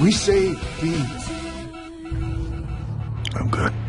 We say be. I'm good.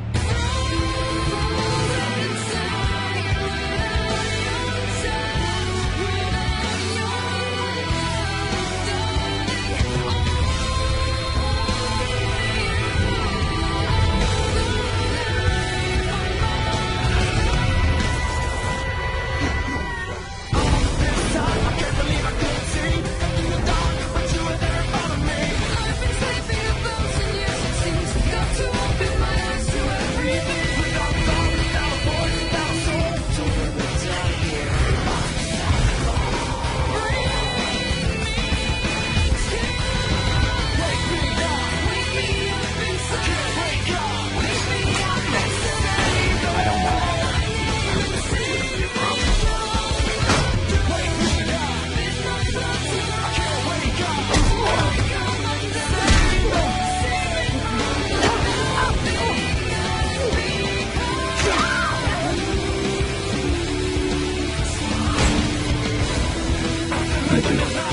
はい